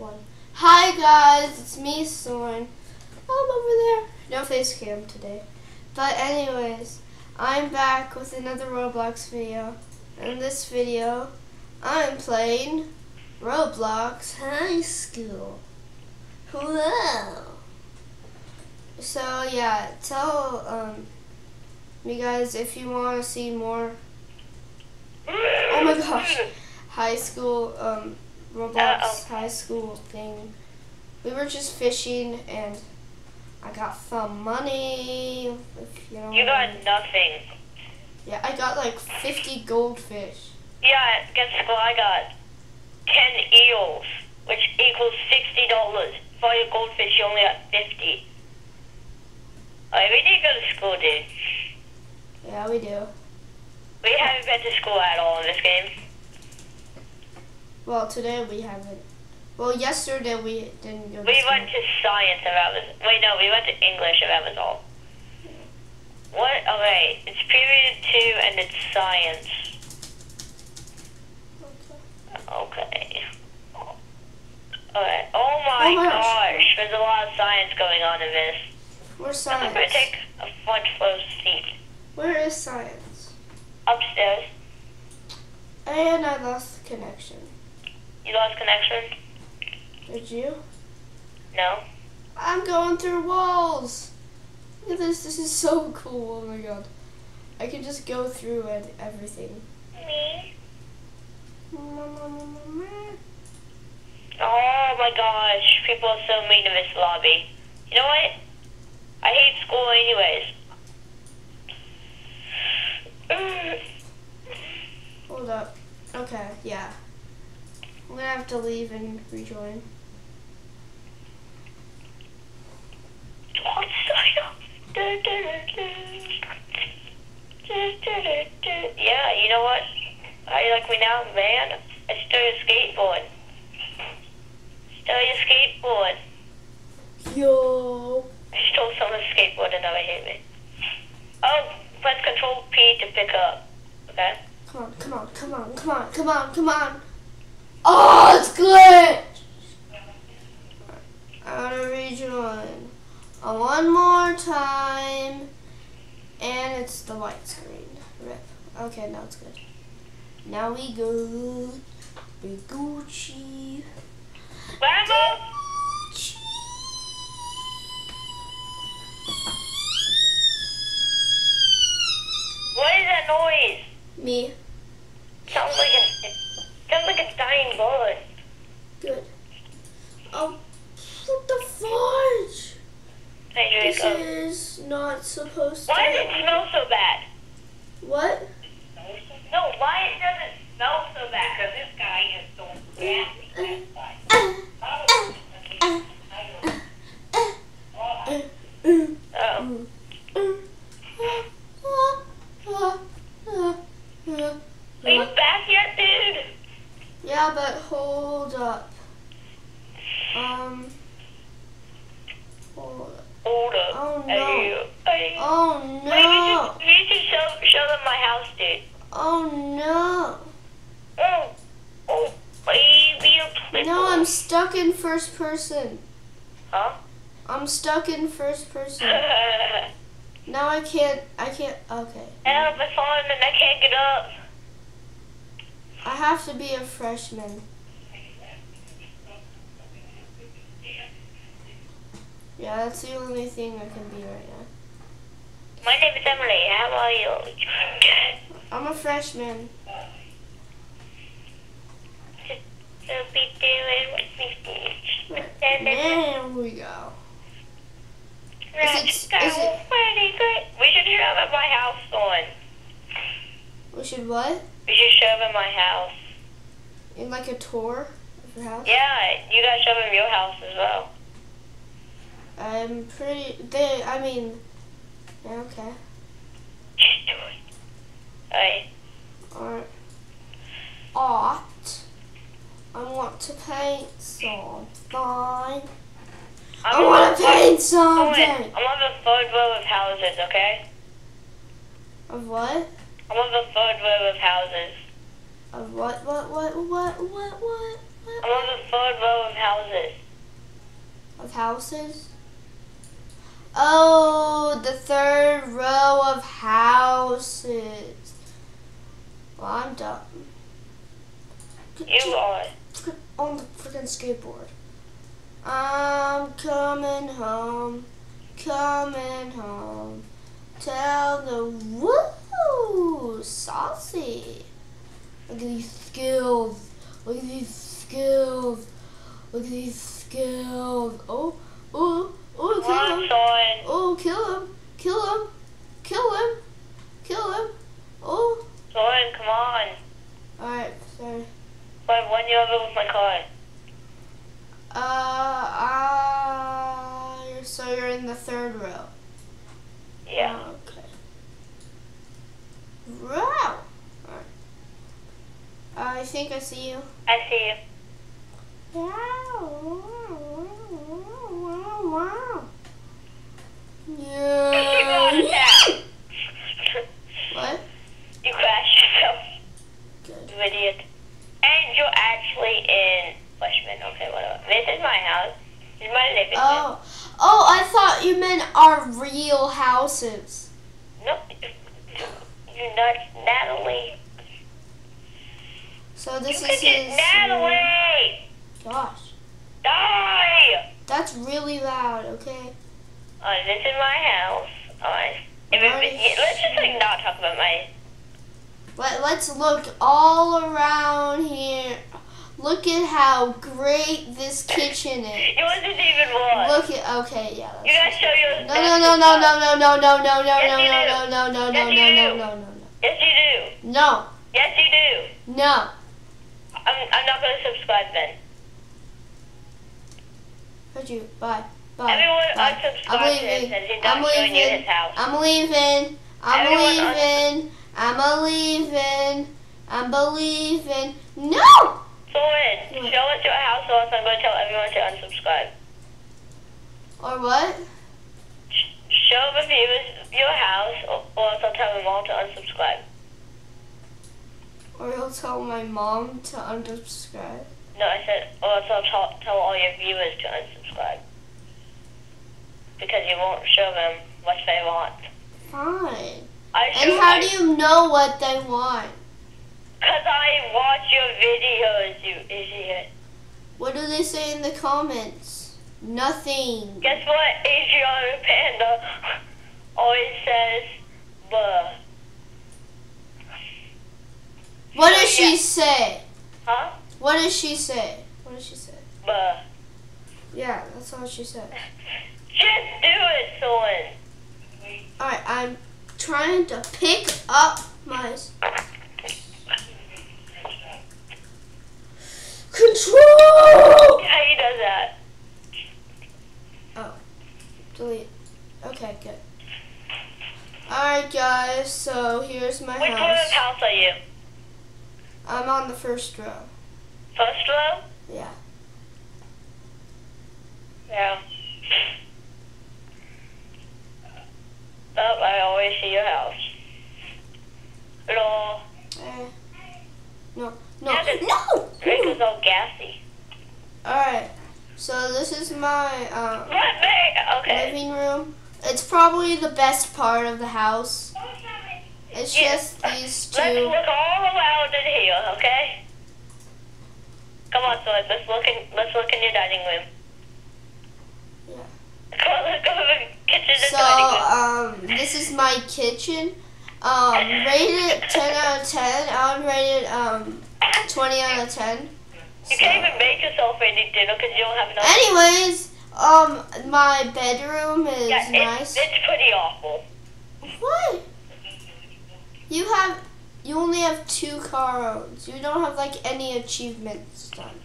one. Hi guys, it's me, Soren. I'm over there. No face cam today. But anyways, I'm back with another Roblox video. In this video, I'm playing Roblox High School. Hello. So yeah, tell um, me guys if you want to see more. Oh my gosh, high school um, Roblox Uh-oh. high school thing. We were just fishing and I got some money. If you know. You what I got mean. nothing. Yeah, I got like 50 goldfish. Yeah, guess what? I got 10 eels, which equals $60. For your goldfish, you only got 50 Alright, we need to go to school, dude. Yeah, we do. We haven't been to school at all in this game. Well, today we haven't. Well, yesterday we didn't go. to We went to science, that was... Wait, no, we went to English, that was all. What? Oh, okay, it's period 2, and it's science. Okay. Alright. Oh my, Oh my gosh. gosh, there's a lot of science going on in this. Where's I'm gonna take a front row seat Where is science? upstairs. And I lost the connection. You lost connection? Did you? No. I'm going through walls. Look at this. This is so cool. Oh my god. I can just go through and everything. Me? Oh my gosh, people are so mean in this lobby. You know what? I hate school anyways. Hold up. Okay, yeah. I'm gonna have to leave and rejoin. Sign up. Yeah, you know what? How you like me now, man? I stole your skateboard. Stole your skateboard. Yo. I stole someone's skateboard and now they hate me. Oh, press Control P to pick up. Okay. Come on, come on, come on, come on, come on, come on. Oh, it's glitched. I wanna rejoin. Uh, one more time. And it's the white screen. Rip. Okay, now it's good. Now we go. We Gucci. Rambo! Gucci. What is that noise? Me. Sounds like a sounds like a dying bird. Good. Oh, what the fudge? Hey, This is not supposed to. Why does it smell so bad? What? No, why it does it smell so bad? Because this guy is so nasty. Oh. You back? Yeah, but hold up. Um. Hold up. Hold up. Oh, no. you, are you, Oh Wait, we no! should, we should show, show them my house, dude. Oh no! Oh, oh, baby. No, I'm stuck in first person. Huh? I'm stuck in first person. Now I can't. I can't. Okay. Help, I fallen and I can't get up. I have to be a freshman. Yeah, that's the only thing I can be right now. My name is Emily. How are you? I'm a freshman. So be doing what we do. There we go. Is it- is it-. We should them my house, on. We should what? We should show them my house. In like a tour of your house? Yeah, you gotta show them your house as well. I'm pretty. They. I mean. Yeah, okay. Just do it. Alright. Art. I want to paint something. I I'm want to paint something. I'm on the third of houses, okay? Of what? I'm on the third row of houses. Of what? What? What? What? What? What? I'm on the third row of houses. Of houses? Oh, the third row of houses. Well, I'm done. You are. On the freaking skateboard. I'm coming home, coming home. Tell the saucy. Look at these skills. Look at these skills. Look at these skills. Oh, oh, oh, kill him. Oh, kill him. Kill him. Kill him. Kill him. Oh. Son, come on. Alright, sorry. Wait, when you over with my car? Uh, uh, so you're in the third row. Yeah. Okay. Wow. I think I see you. I see you. Wow. Wow. You Yeah. got. What? you crashed yourself, Good. you idiot. And you're actually in Fleshman. Okay, whatever. This is my house. This is my living room. Oh. Oh, I thought you meant our real houses. No, you're not Natalie. So this you is his. get Natalie. Gosh. Die. That's really loud, okay? Uh, this is my house. Alright. Nice. Let's just like not talk about my. Let, let's look all around here. Look at how great this kitchen is. It wasn't even one. Look at okay, yeah. You gotta show your. no, no, no, no, no, no, no, no, no, no, no, no, no, no, no, no, no, no, Yes, you do. no, Yes, you do. no. I'm, I'm not gonna subscribe then. Heard you. Bye. Bye. Everyone Bye. unsubscribe I'm to him leaving. since he's I'm not showing you leaving. his house. I'm leaving. I'm Everyone leaving. I'm leaving. I'm believing. No. Soren, show us your house or else I'm gonna tell everyone to unsubscribe. Or what? Sh- Show the viewers your house or, or else I'll tell them all to unsubscribe. Or you'll tell my mom to unsubscribe. No, I said, or else I'll tell, tell all your viewers to unsubscribe. Because you won't show them what they want. Fine. I And how do you know what they want? Because I watch your videos, you idiot. What do they say in the comments? Nothing. Guess what? Adriana Panda always says, buh. What does Yeah. she say? Huh? What does she say? What does she say? Buh. Yeah, that's all she said. Just do it, Soren. Alright, I'm trying to pick up my control. How he does that? Delete. Okay, good. Alright, guys. So here's my house. Which one of house. house are you? I'm on the first row. First row? Yeah. Yeah. Oh, I always see your house. Hello. Eh. No. No. Yeah, No. Drink is all gassy. Alright. So this is my um, Okay. living room. It's probably the best part of the house. It's just these two. Let's look all around in here, okay? Come on, so let's look in. Let's look in your dining room. Yeah. Come on, let's go to the kitchen and So dining room. um, this is my kitchen. Um, rated 10 out of 10. I would rate it um 20 out of 10. You So- can't even make yourself any dinner because you don't have enough. Anyways, um, my bedroom is yeah, it's, nice. it's pretty awful. What? You have, you only have two car owns. You don't have like any achievements done,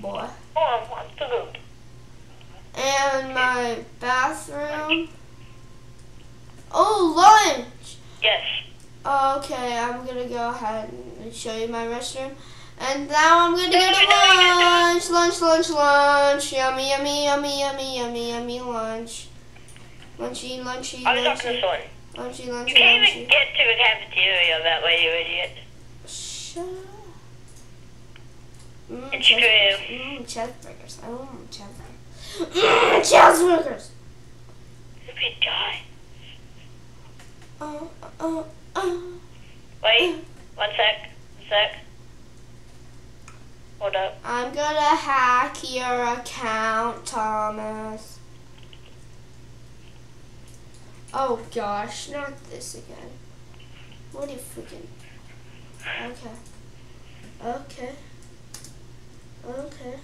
boy. What's the loop? And my bathroom. Oh, lunch. Yes. Okay, I'm gonna go ahead and show you my restroom. And now I'm gonna go to lunch, lunch, lunch, lunch. Yummy, yummy, yummy, yummy, yummy, yummy lunch. Lunchy, lunchy, I was talking to lunchy, lunchy, You can't lunchy. even get to a cafeteria that way, you idiot. Shut up. Mm, It's cheeseburgers. true. Mm, cheeseburgers. Mm, cheeseburgers. Mm, cheeseburgers. If we die. Uh, uh, uh. Wait, one sec, one sec. Hold up. I'm gonna hack your account, Thomas. Oh gosh, not this again. What are you freaking? Okay. Okay. Okay.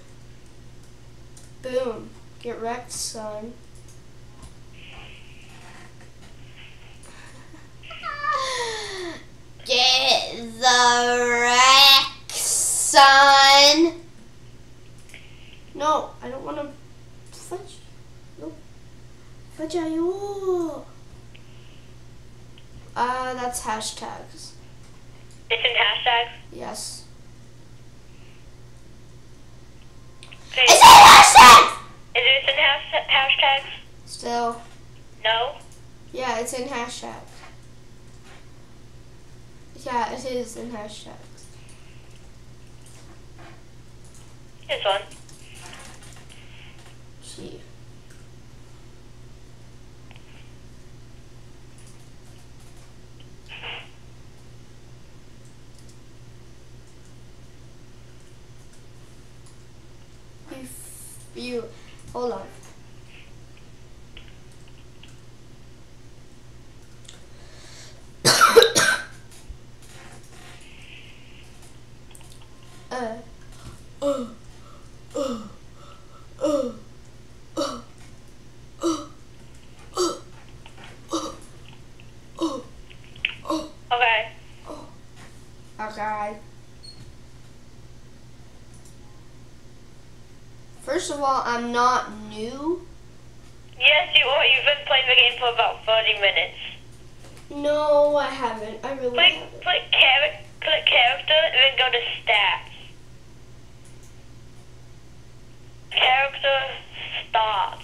Boom. Get wrecked, son. Get the wreck, son. No, I don't want to fudge. No. Fudge you. Uh, that's hashtags. It's in hashtags. Yes. Okay. It's in hashtags! Is it in hash- hashtags? Still. No? Yeah, it's in hashtags. Yeah, it is in hashtags. This one. Gee. You, f- you, hold on. uh. Uh. Okay. Okay. First of all, I'm not new. Yes, you are. You've been playing the game for about 30 minutes. No, I haven't. I really Click, haven't. click, char- click character and then go to stats. Character starts.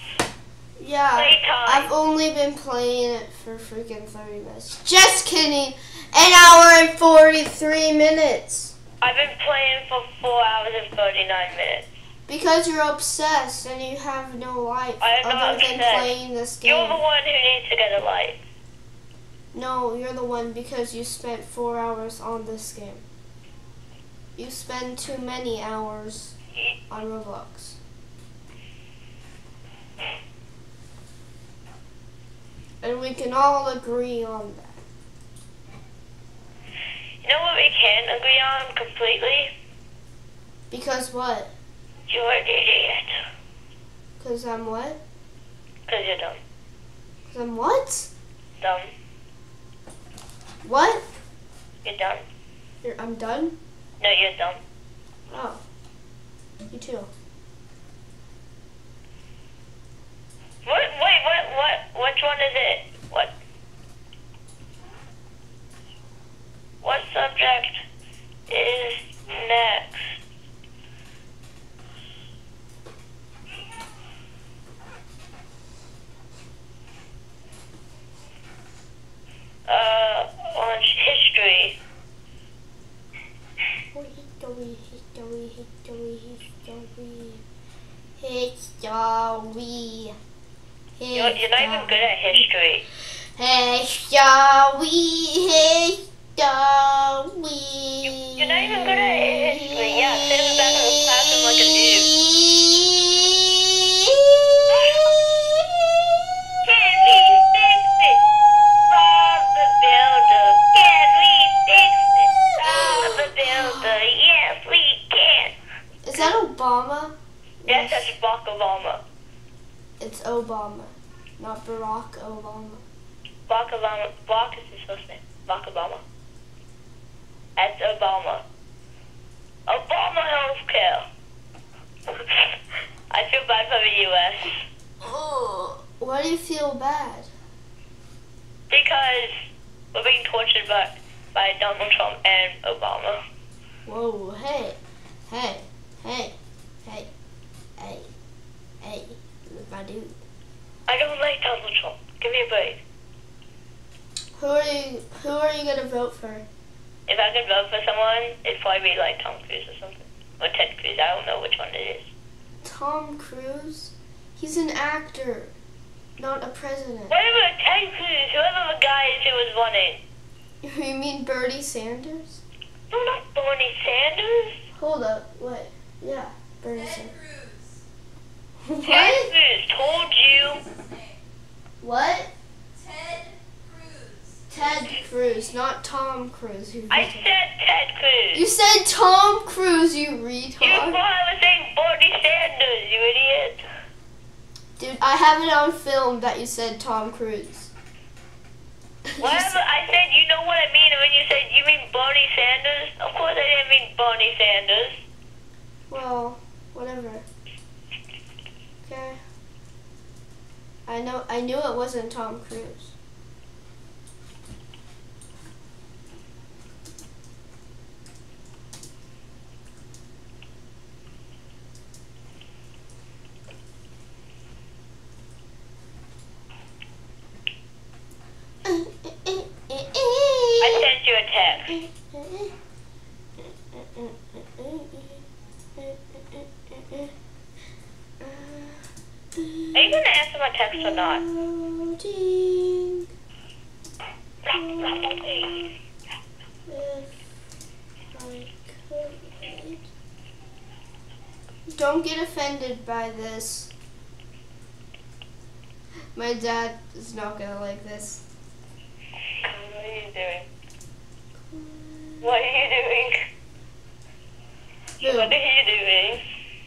Yeah, Playtime. I've only been playing it for freaking 30 minutes. Just kidding. An hour and 43 minutes. I've been playing for 4 hours and 39 minutes. Because you're obsessed and you have no life I am not other than playing this game. You're the one who needs to get a life. No, you're the one because you spent four hours on this game. You spend too many hours on Roblox. And we can all agree on that. You know what we can agree on completely? Because what? You're an idiot. Because I'm what? Because you're dumb. Because I'm what? Dumb. What? You're dumb. You're, I'm done? No, you're dumb. Oh. You too. What? Wait, what? What? Which one is it? What? What subject is next? Uh, on history. History, history, history, history. History. You're, you're not even good at history. History, history. You're not even good at history. Yeah, sit in the back of the classroom like a noob. Can we fix it? Bob the Builder. Can we fix it? Bob the Builder. Yes, we can. Is that Obama? Yes, that's Barack Obama. It's Obama, not Barack Obama. Barack Obama. Barack is his first name. Barack Obama. That's Obama. Obama healthcare. I feel bad for the U.S. Oh, why do you feel bad? because we're being tortured by, by Donald Trump and Obama. Whoa, hey, hey, hey, hey, hey, hey, my dude. I don't like Donald Trump. Give me a break. Who are you? Who are you gonna vote for? If I could vote for someone, it'd probably be like Tom Cruise or something. Or Ted Cruz. I don't know which one it is. Tom Cruise? He's an actor, not a president. Whatever Ted Cruz, whoever the guy is who was running. You mean Bernie Sanders? No, not Bernie Sanders. Hold up, what? Yeah, Bernie Ted Sanders. Cruz. Ted What? Cruz told you. What's his name? What? Ted Cruz. Ted Cruz, not Tom Cruise. You, I said Ted Cruz. you said Tom Cruise, you You thought retard. I was saying Bernie Sanders, you idiot. Dude, I have it on film that you said Tom Cruise. Whatever I said, you know what I mean. And when you said you mean Bernie Sanders, of course I didn't mean Bernie Sanders. Well, whatever. Okay. I know. I knew it wasn't Tom Cruise. I sent you a text. Are you gonna answer my text or not? Loading Probably. if I could. Don't get offended by this. My dad is not gonna like this. What are you doing? What are you doing? What are you doing?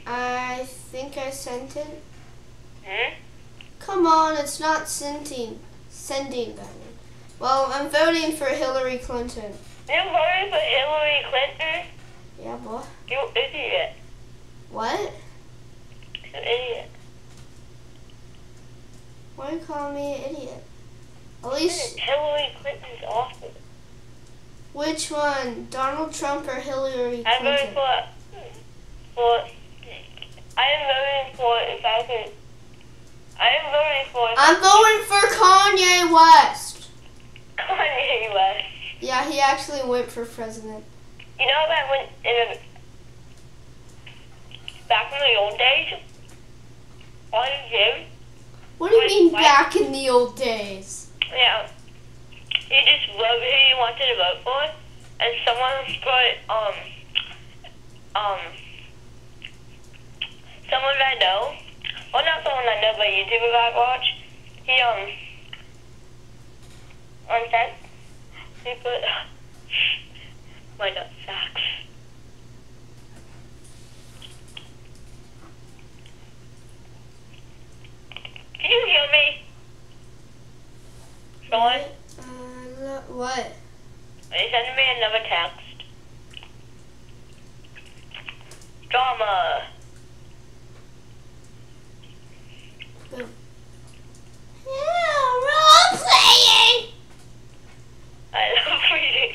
I think I sent it. Hmm? Come on, it's not sending. Sending, mean. Well, I'm voting for Hillary Clinton. You voted for Hillary Clinton? Yeah, boy. You idiot. What? You idiot. Why are you calling me an idiot? At least, Hillary Clinton's awful. which one? Donald Trump or Hillary Clinton? I'm voting for, for, I am voting for, if I could, I am voting for I'm voting for Kanye West. Kanye West. Yeah, he actually went for president. You know that when, in the, back in the old days, all you What do you mean What? back in the old days? yeah, you just wrote who you wanted to vote for, and someone put, um, um, someone I know, well not someone I know, but a YouTuber I watch, he, um, on that, he put, my nut sacks. Can you hear me? Sean? Uh, what? He sent me another text. Drama. Yeah, role playing. I love reading.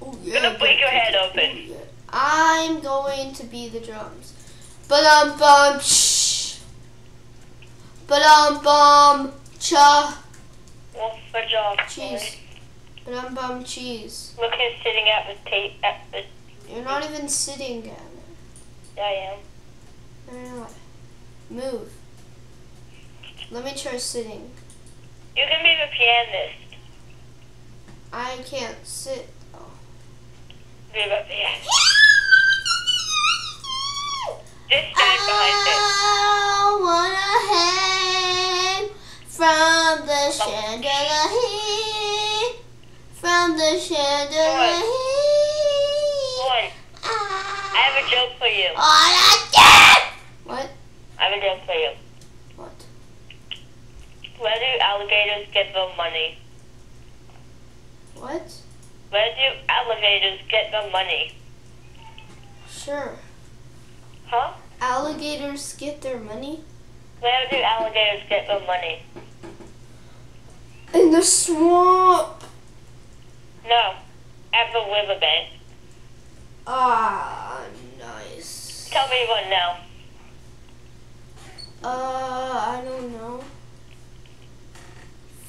Oh, I'm gonna break your head open. I'm going to be the drums. But um bum shh. But um bum cha Well, good job. cheese. But um bum cheese. Look who's sitting at the tape at the. You're not even sitting down Yeah, I am. No, you're not. Move. Let me try sitting. You can be the pianist. I can't sit. Oh. Be the pianist. Just stand behind it. I wanna hang from the chandelier, from the chandelier. I have a joke for you. What? I have a joke for you. What? Where do alligators get their money? What? Where do alligators get their money? Sure. Huh? Alligators get their money Where do alligators get their money? in the swamp. No, at the riverbank. Ah, nice. Tell me one now. Uh, I don't know.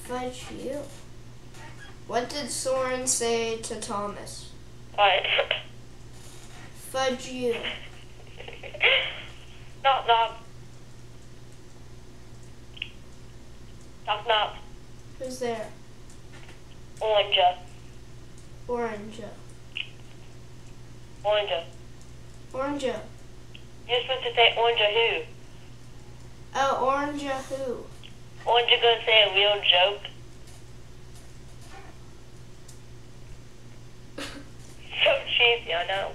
Fudge you. What did Soren say to Thomas? What? Fudge you. knock knock. Knock knock. Who's there? Orange. Orange. Orange. Orange. You're supposed to say orange who? Oh, Orange who? Orange gonna say a real joke? so cheesy, I know.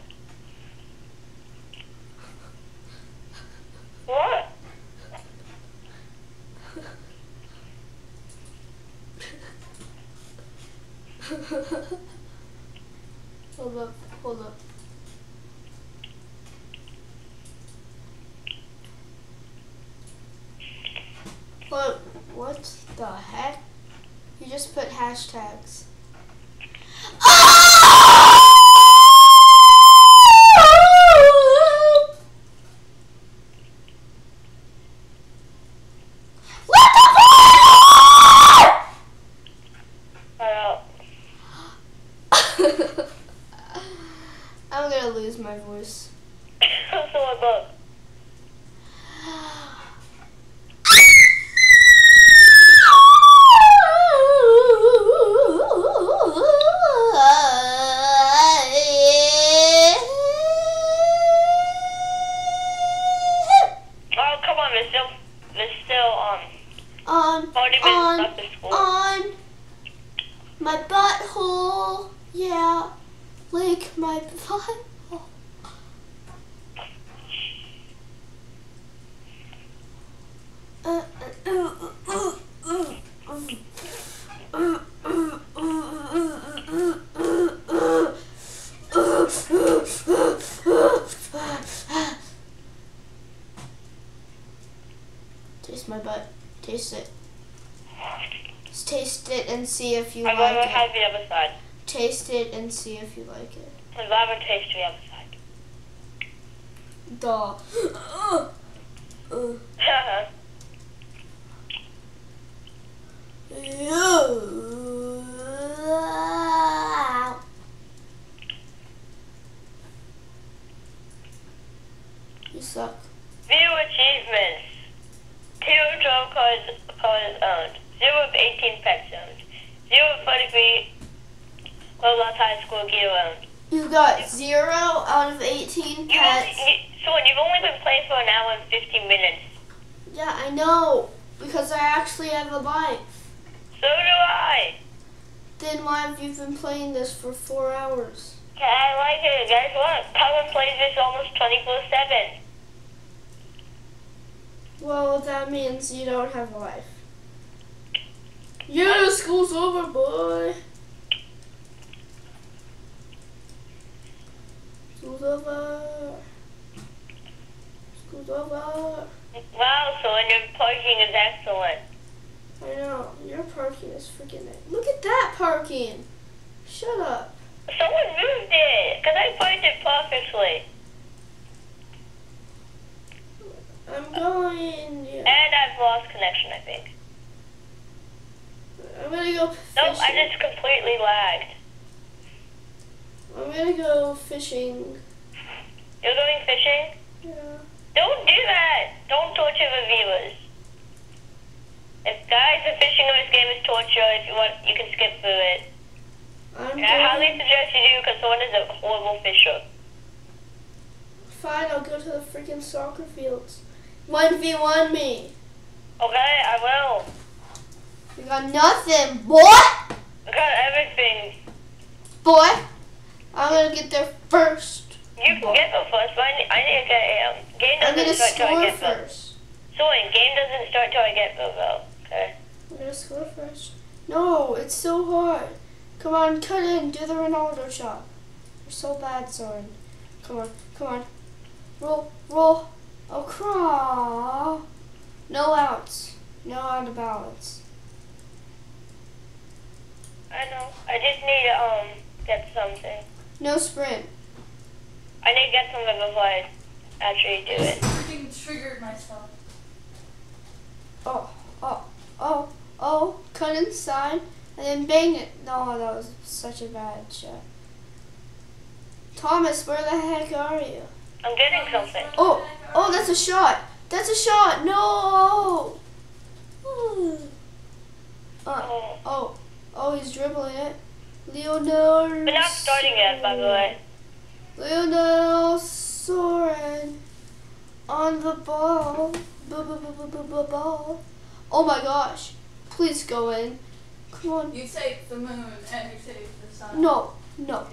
What? hold up, hold up. What, what the heck? You just put hashtags. What ah Uh, the fuck? I'm gonna lose my voice. so what about? Oh, come on, there's still, there's still, um, on, 40 minutes on, left of school. on my butthole. Yeah, like my butthole. Uh, uh, uh, uh, uh, uh, uh, Taste my butt. Taste it. Just taste it and see if you I'd like rather it. have the other side. Taste it and see if you like it. I'd rather taste the other side. Duh. Uh, uh. Yeah. You suck. View achievements. Two 12 cars, cars owned. Zero of 18 pets owned. Zero of 43 Roblox High School gear owned. You got zero out of 18 You so you've only been playing for an hour and 15 minutes. Yeah, I know. Because I actually have a life. So do I. Then why have you been playing this for four hours? I like it. Guys, what? Colin plays this almost 24-7. Well, that means you don't have a life. Yeah, school's over, boy. School's over. Wow, so and your parking is excellent. I know, your parking is freaking it. Look at that parking. Shut up. Someone moved it, because I parked it perfectly. I'm going. Yeah. And I've lost connection, I think. I'm gonna go Nope, fishing. I just completely lagged. I'm gonna go fishing. You're going fishing? Yeah. Don't do that. Don't torture the viewers. If guys, the fishing in this game is torture. If you want, you can skip through it. I'm I highly suggest you do because someone is a horrible fisher. Fine, I'll go to the freaking soccer fields. 1v1 me. Okay, I will. You got nothing, boy! I got everything. Boy! I'm gonna get there first. You can get them first, but I need, I to get um, game I'm doesn't gonna start till I score get first. So wait, game doesn't start till I get them though. Okay. I'm gonna score first. No, it's so hard. Come on, cut in. Do the Ronaldo shot. You're so bad, Soren. Come on, come on. Roll, roll. Oh, crawl. No outs. No out of balance. I know. I just need to um get something. No sprint. I need to get something before I actually do it. Freaking triggered myself. Oh, oh, oh, oh, cut inside and then bang it. No, that was such a bad shot. Thomas, where the heck are you? I'm getting something. Oh, oh, that's a shot. That's a shot. No. Uh, Oh. oh, oh, he's dribbling it. Lionel. We're not starting yet, by the way. Lionel Soren on the ball. B-b-b-b-b-ball. Oh my gosh. Please go in. Come on. You take the moon and you take the sun. No, no.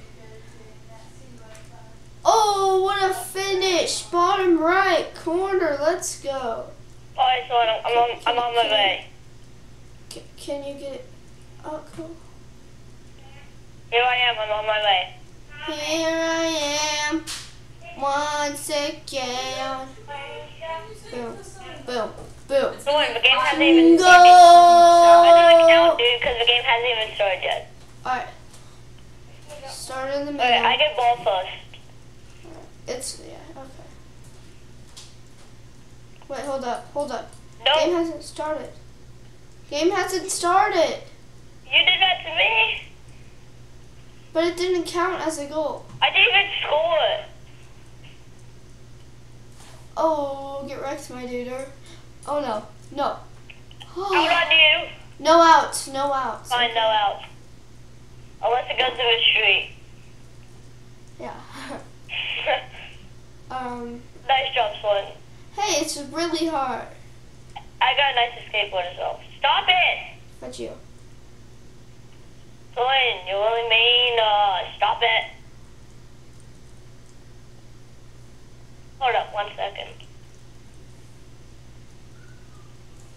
Oh, what a finish. Bottom right corner. Let's go. Alright, so I'm, I'm, on, I'm on my way. Can you get it? Oh, cool. Here I am, I'm on my way. Here I am once again. Boom, boom, boom. Lauren, the game hasn't even started. That doesn't count, Go! dude, because the game hasn't even started yet. Alright. Start in the middle. Alright, I get ball first. It's, yeah, okay. Wait, hold up, hold up. No, Game hasn't started. Game hasn't started. you did that to me. But it didn't count as a goal. I didn't even score. Oh, get wrecked, my duder. Oh no, no. Out on you. no outs, no outs. Fine, no out. Unless it goes to the street. Yeah. um. nice job, Swan. Hey, it's really hard. I got a nice skateboard as well. Stop it! But you. Swan, you're really mean. Uh, stop it. Hold up, one second.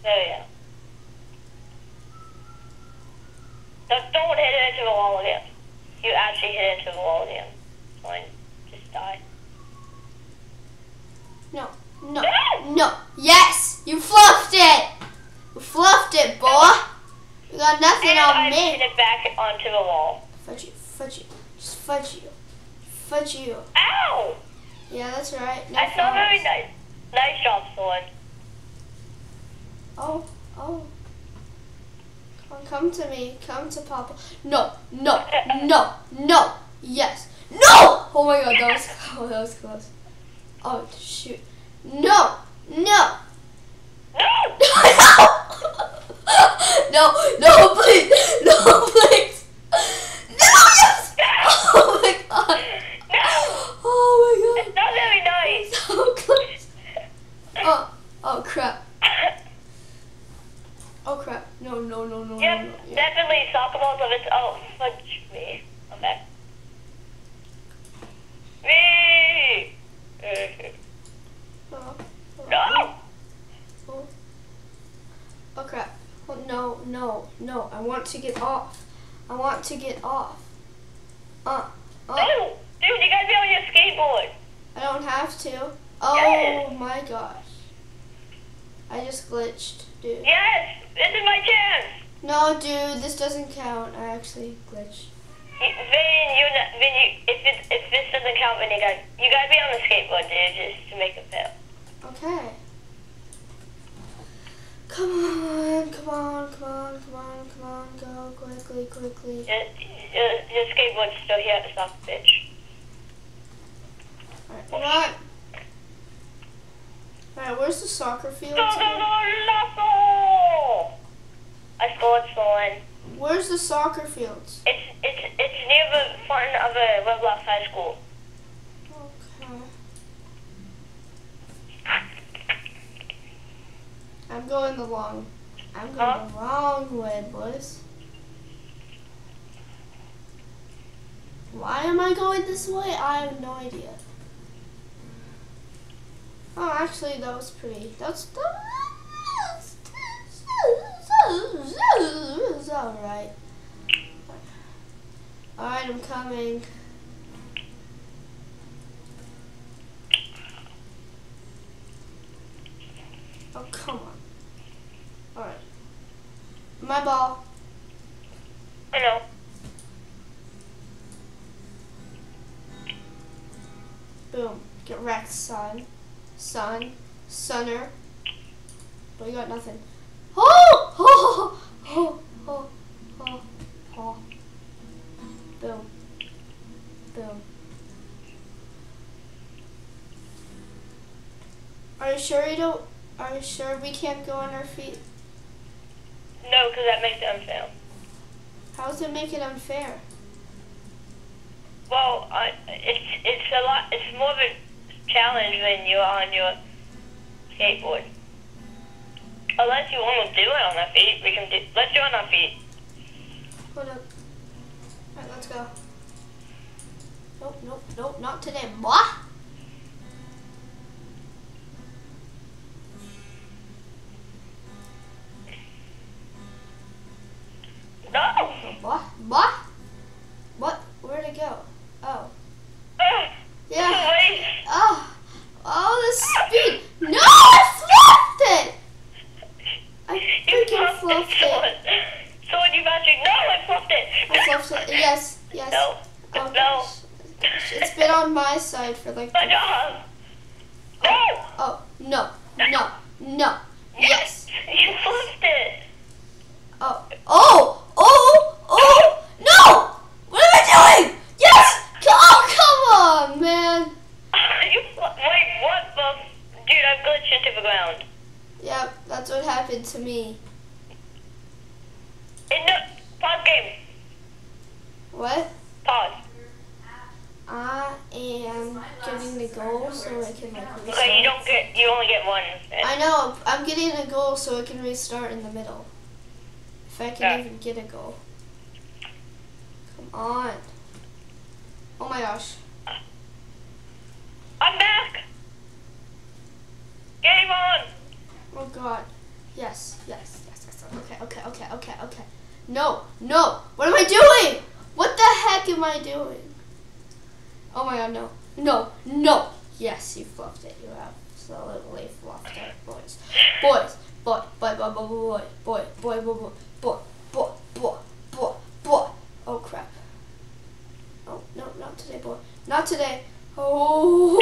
There go. Don't, don't hit it into the wall again. You actually hit it into the wall again. Fine. Just die. No, no, no. Yes, you fluffed it. You fluffed it, boy. You got nothing And on I me. hit it back onto the wall. Fudge you, fudge you, just fudge you, fudge you. Ow! Yeah, that's right. No That's not very nice. Nice job, Swan. Oh, oh. Come come to me. Come to Papa. No, no, no, no. Yes. No! Oh my god, that was oh, that was close. Oh shoot. No! No! No! no! No, please! No, please! No! Yes! Oh my god! No! Oh It's not very my god! nice. So close! Oh, oh crap. Oh crap. No, no, no, no, Yep, no, no. Yeah. definitely soccer balls of its own. Fudge me. Okay. Me! Oh, No! Oh. oh crap. Oh, no, no, no. I want to get off. I want to get off. Uh, uh. No! Dude, you gotta be on your skateboard. I don't have to. Oh Yes. my gosh. I just glitched, dude. Yes! This is my chance! No, dude, this doesn't count. I actually glitched. You- Vin, you, Vin, you, if, it, if this doesn't count, then you got you gotta be on the skateboard, dude, just to make it fair. Okay. Come on, come on, come on, come on, come on, go quickly, quickly. Your, your, your skateboard's still here at the soccer pitch. Alright, what? Alright, where's the soccer field? Today? go, Lasso! I scored someone. Where's the soccer fields? It's it's it's near the front of a Roblox high school. Okay. I'm going the long. I'm going Huh? the wrong way, boys. Why am I going this way? I have no idea. Oh, actually, that was pretty. That's that was alright. Alright, I'm coming. Oh, come on. My ball. I know. Boom. Get wrecked, son. Son. Sonner. But you got nothing. Oh! Oh, oh, oh, oh, oh. Boom. Boom. Are you sure you don't? Are you sure we can't go on our feet? Because that makes it unfair. How does it make it unfair? Well, uh, it's it's a lot. It's more of a challenge when you're on your skateboard. Unless you want to do it on our feet, we can do. Let's do it on our feet. Hold up. Alright, let's go. Nope, nope, nope, not today. What? Fluffed it, it. Sword. Sword, you. No, I fluffed it. I fluffed it. Yes, yes. No. Oh, No. gosh. It's been on my side for like. My job. No. Oh, oh, no, no, no. Yes. You fluffed it. Oh, oh, oh, oh, no! What am I doing? Yes! Oh, come on, man. you wait, what the? Dude, I've glitched into the ground. Yep, that's what happened to me. Pause game. What? Pause. I am getting the goal so I can like restart. Okay, you don't get. You only get one. instead. I know. I'm getting a goal so I can restart in the middle. If I can Yeah. even get a goal. Come on. Oh my gosh. I'm back. Game on. Oh god. Yes, yes, yes, yes. Okay, okay, okay, okay, okay. No, no. What am I doing? What the heck am I doing? Oh my god, no. No, no. Yes, you fluffed it. You have absolutely fluffed it, boys. Boys, boy, boy, boy, boy, boy, boy, boy, boy, boy, boy, boy, boy, boy, boy. Oh crap. Oh, no, not today, boy. Not today. Oh.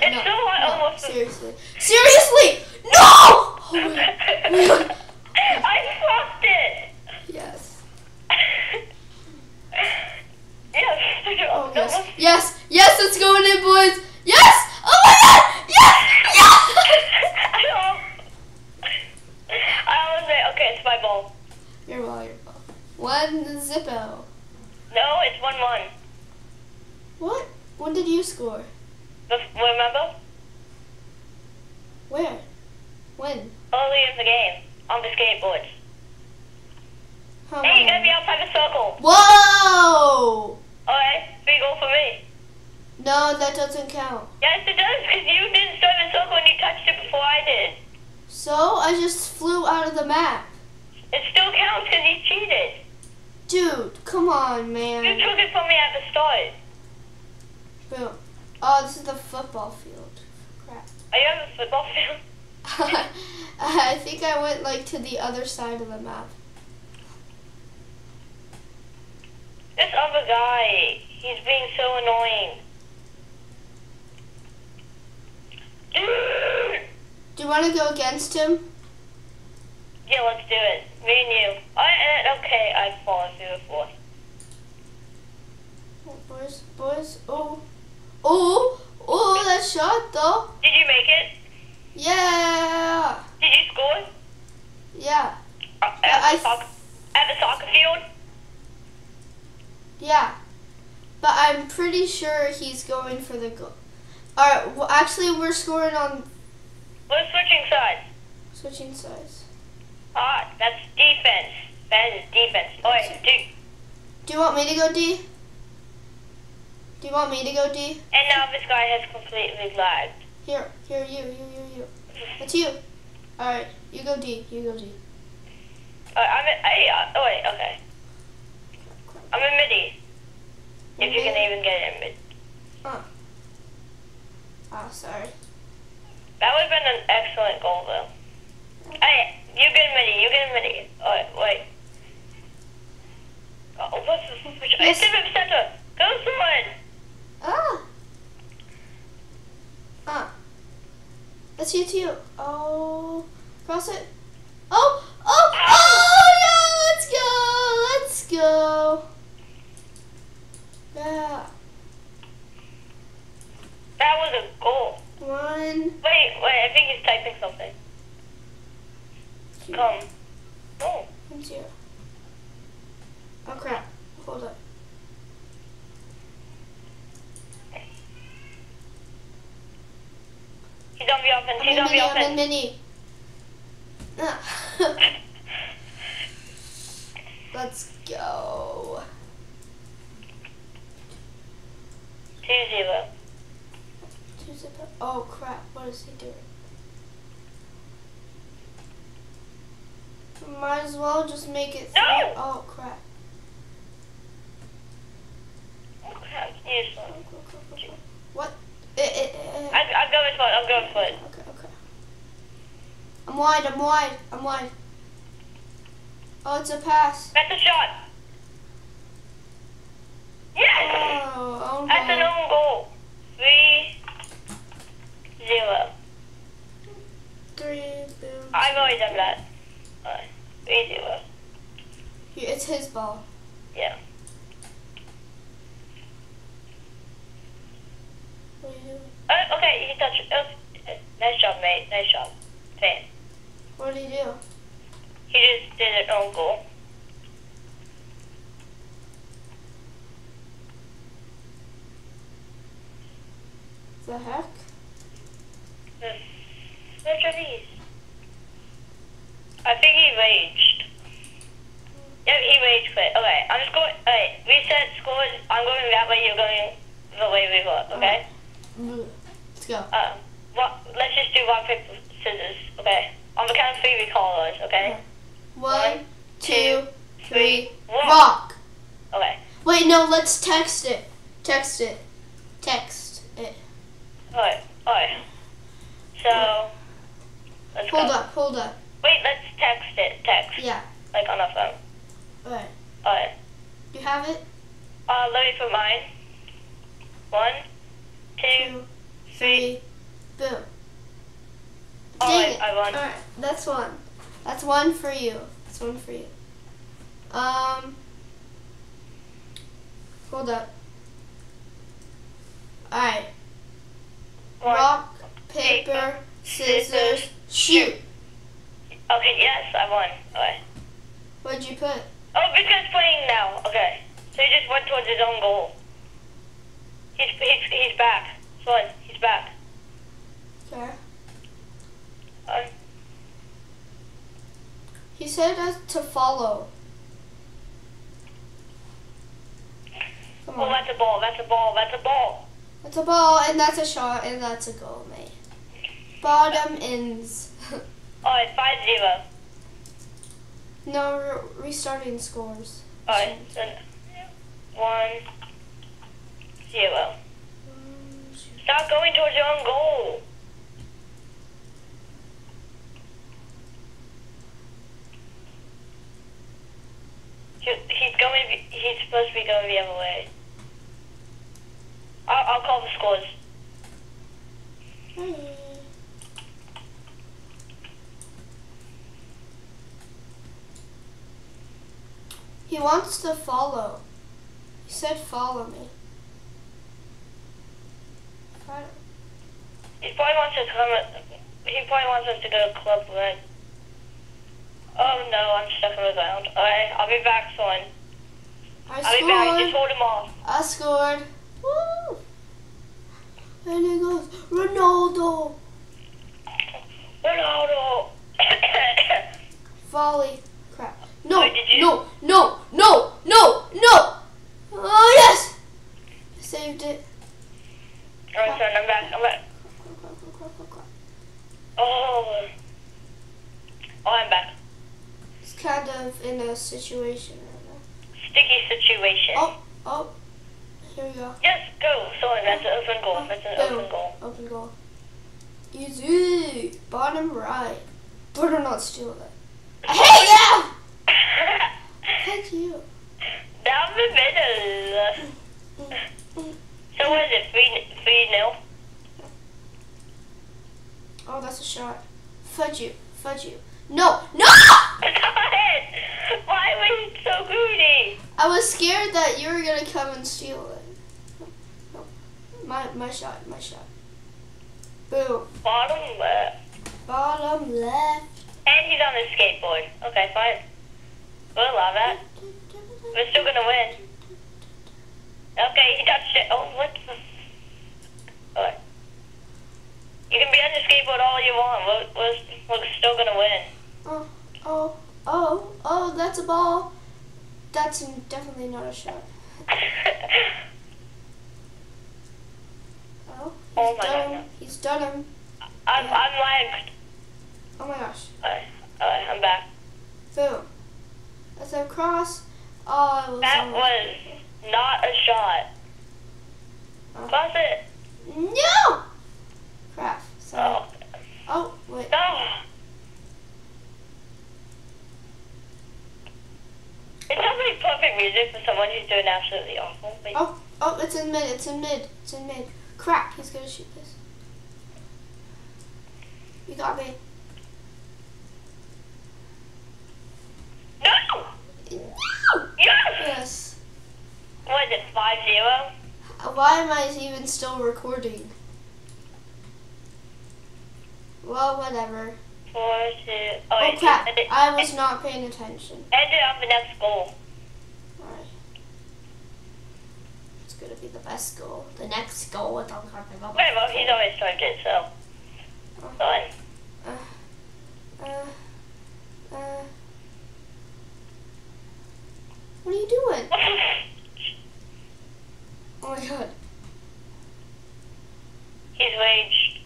It's so hot, Seriously. Seriously! No! Oh my god. I fluffed it. Yes. yes. Oh yes. Yes. Yes, it's going in, boys. Yes! Oh my god! Yes! Yes! I don't. I was like, okay, it's my ball. Your ball, your ball. One Zippo. No, it's one one. What? When did you score? The- Remember? Where? When? Early in the game on the skateboards. How Hey, you gotta long? be outside the circle. Whoa! Alright, free goal for me. No, that doesn't count. Yes, it does, because you didn't start the circle and you touched it before I did. So I just flew out of the map. It still counts because you cheated. Dude, come on, You man. took it from me at the start. Boom. Oh, this is the football field. Crap. Are you on the football field? I think I went like to the other side of the map. This other guy, he's being so annoying. Dude! Do you want to go against him? Yeah, let's do it. Me and you. I, uh, okay, I fall through the floor. Oh, boys, boys. Oh, oh, oh! That shot though. Did you make it? Yeah, Did you score? yeah, Uh, at, I the soccer, at the soccer field? yeah. But I'm pretty sure he's going for the goal. All right. Well, actually, we're scoring on We're switching sides. switching sides. Ah, that's defense. That is defense. Alright, dude. Do you want me to go D? Do you want me to go D? And now this guy has completely lagged. Here, here, you, you, you, you. That's you. All right, you go D. You go D. Uh, I'm in, I, uh, oh wait, okay. I'm in midi. If you can even get it in mid. Oh, sorry. That would have been an excellent goal, though. Hey, you get a mini. You get a mini. Alright, wait. Oh, what's this? What's this? Yes. It's center. Go someone. Ah. Ah. That's you too. Oh. Cross it. Oh! He's on the offense. I'm He's in on mini, the I'm in offense. mini. Ah. Let's go. Two zero. Two zipper. Oh crap, what is he doing? Might as well just make it three. No! Oh crap. Oh, crap. Use Go, one. go, go, go, go. What? Eh, eh, eh, eh. I, I'm going for it. I'm going for it. Okay, okay. I'm wide, I'm wide, Oh, it's a pass. That's a shot. Yes! Oh, oh That's an own goal. Three zero. Three, boom. I've already done that. Uh, three zero. Here, It's his ball. Yeah. What are you doing? Uh, okay, he touched. Uh, nice job, mate. Nice job. Fan. What did he do? He just did an own goal. The heck? Which are these? I think he raged. Yep, he rage quit. Okay, I'm just going. Alright, reset scores. I'm going that way. You're going the way we were. Okay. Mm. Let's go. Uh, what? Let's just do rock paper scissors. Okay. On the count of three, we call ours. Okay. One, two, three, rock. rock. Okay. Wait, no, let's text it. Text it. Text it. Alright. Alright. So. Let's Hold go. up, hold up. Wait, let's text it. Text. Yeah. Like on our phone. Alright. Alright. You have it? Uh, let me put mine. One, two, Two, three. Boom. Dang I, won. Alright, that's one. That's one for you. That's one for you. Um. Hold up. Alright. Rock, paper, scissors, shoot. Okay, yes, I won. Okay. What'd you put? Oh, this guy's playing now. Okay. So he just went towards his own goal. He's he's he's back. Son, he's back. Okay. He said us to follow. Come oh, on. that's a ball. That's a ball. That's a ball. That's a ball, and that's a shot, and that's a goal, mate. Bottom ends. Oh, it's five zero. no, we're restarting scores. Oh, Alright, so one zero. Stop going towards your own goal. He's going. be- He's supposed to be going the other way. I'll, I'll call the scores. He wants to follow. He said follow me. He probably wants us to come. He probably wants us to go to Club Red. Oh no, I'm stuck on the ground. Alright, I'll be back soon. I I'll be back. Just scored. hold him off. I scored. Woo! And he goes, Ronaldo. Ronaldo. Volley. Crap. No, Wait, no, no, no, no, no. Oh, yes. I saved it. Alright, son, I'm back. I'm back. Oh. Oh, I'm back. Kind of in a situation right now. Sticky situation. Oh, oh. Here we go. Yes, go. Son, that's an open goal. That's an Boom. open goal. Open goal. Easy. Bottom right. Better not steal that. I hate you! Thank you. Down the middle. So what is it? Three, three nil. Oh, that's a shot. Fudge you. Fudge you. No, no! Why were you so greedy? I was scared that you were gonna come and steal it. No, My my shot, my shot. Boom. Bottom left. Bottom left. And he's on his skateboard. Okay, fine. We'll allow that. We're still gonna win. Okay, he touched it. Oh, what the? Alright. You can be on your skateboard all you want. We're, we're, we're still gonna win. Oh, oh, oh, oh, that's a ball. That's definitely not a shot. Oh, oh, he's Oh my done God. him. He's done him. I'm, I'm lagged. Oh my gosh. Alright, alright, I'm back. Boom. That's a cross. Oh, was That was not a shot. Oh. Cross it. No! Crap. Sorry. Oh, Oh, wait. no. It sounds like perfect music for someone who's doing absolutely awful. But Oh, oh, it's in mid. It's in mid. It's in mid. Crap. He's gonna shoot this. You got me. No! No! Yes! Yes. What is it, 5 0? Uh, why am I even still recording? Well, whatever. 4 2. Oh, Oh crap! I was not paying attention. Ended up the next goal. Alright. It's gonna be the best goal. The next goal with all the Wait, well, he's always timed it, so. Fine. Uh, uh, uh. What are you doing? Oh my god. he's raged.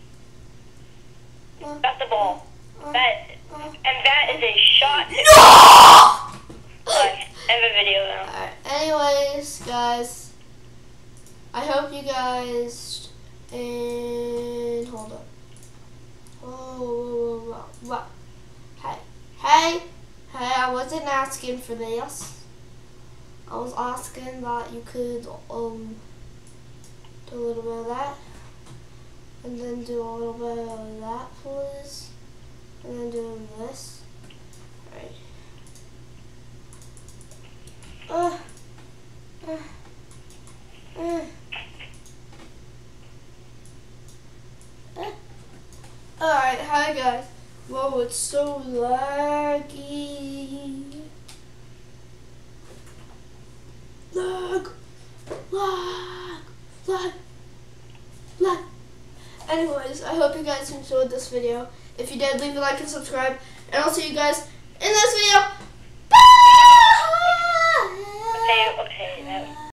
Uh, Got the ball. uh, That, uh. and that is a shot. No! Fine. End the video now. Alright, anyways, guys, I hope you guys and hold up. Whoa, whoa, whoa, whoa, whoa. Hey, hey, hey! I wasn't asking for this. I was asking that you could um do a little bit of that, and then do a little bit of that, please, and then do this. Alright. Uh, uh, uh. Uh. Alright, hi guys. Whoa, it's so laggy. Lag, lag, lag, lag. Anyways, I hope you guys enjoyed this video. If you did, leave a like and subscribe. And I'll see you guys.